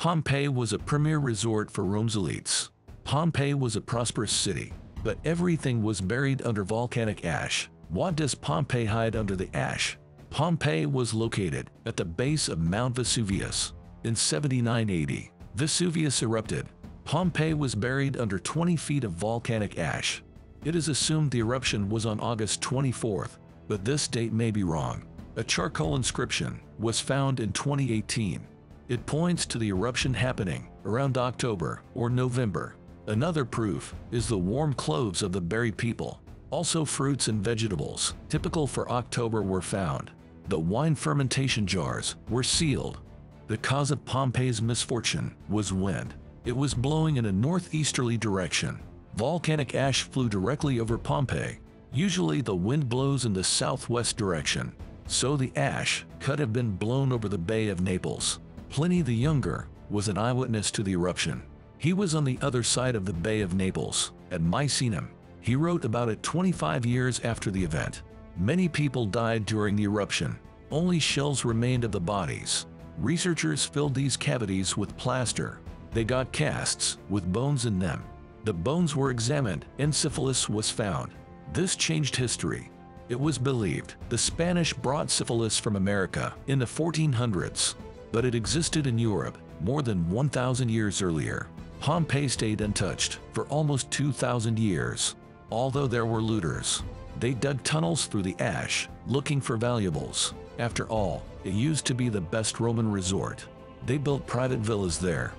Pompeii was a premier resort for Rome's elites. Pompeii was a prosperous city, but everything was buried under volcanic ash. What does Pompeii hide under the ash? Pompeii was located at the base of Mount Vesuvius. In 7980, Vesuvius erupted. Pompeii was buried under 20 feet of volcanic ash. It is assumed the eruption was on August 24th, but this date may be wrong. A charcoal inscription was found in 2018. It points to the eruption happening around October or November. Another proof is the warm clothes of the buried people. Also fruits and vegetables, typical for October were found. The wine fermentation jars were sealed. The cause of Pompeii's misfortune was wind. It was blowing in a northeasterly direction. Volcanic ash flew directly over Pompeii. Usually the wind blows in the southwest direction, so the ash could have been blown over the Bay of Naples. Pliny the Younger was an eyewitness to the eruption. He was on the other side of the Bay of Naples, at Misenum. He wrote about it 25 years after the event. Many people died during the eruption. Only shells remained of the bodies. Researchers filled these cavities with plaster. They got casts with bones in them. The bones were examined and syphilis was found. This changed history. It was believed the Spanish brought syphilis from America in the 1400s but it existed in Europe more than 1,000 years earlier. Pompeii stayed untouched for almost 2,000 years. Although there were looters, they dug tunnels through the ash, looking for valuables. After all, it used to be the best Roman resort. They built private villas there.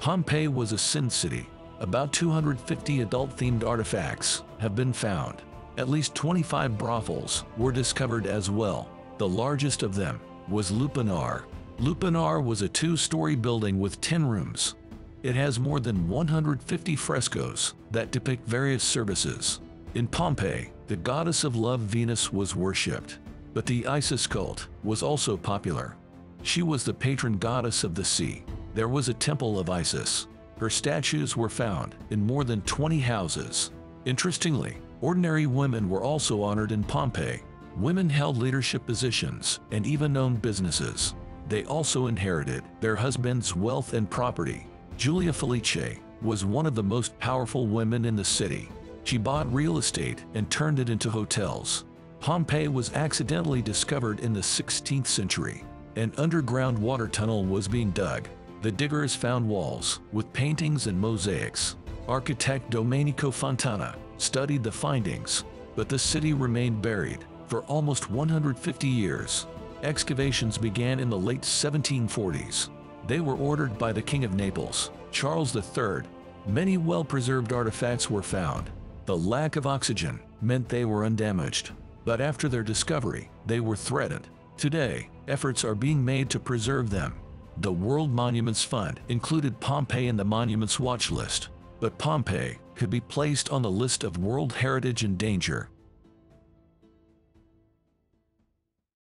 Pompeii was a sin city. About 250 adult-themed artifacts have been found. At least 25 brothels were discovered as well. The largest of them was Lupanar, Lupanar was a two-story building with 10 rooms. It has more than 150 frescoes that depict various services. In Pompeii, the goddess of love Venus was worshipped, but the Isis cult was also popular. She was the patron goddess of the sea. There was a temple of Isis. Her statues were found in more than 20 houses. Interestingly, ordinary women were also honored in Pompeii. Women held leadership positions and even owned businesses. They also inherited their husband's wealth and property. Julia Felice was one of the most powerful women in the city. She bought real estate and turned it into hotels. Pompeii was accidentally discovered in the 16th century. An underground water tunnel was being dug. The diggers found walls with paintings and mosaics. Architect Domenico Fontana studied the findings, but the city remained buried for almost 150 years. Excavations began in the late 1740s. They were ordered by the King of Naples, Charles III. Many well-preserved artifacts were found. The lack of oxygen meant they were undamaged, but after their discovery, they were threatened. Today, efforts are being made to preserve them. The World Monuments Fund included Pompeii in the Monuments Watch list, but Pompeii could be placed on the list of World Heritage in danger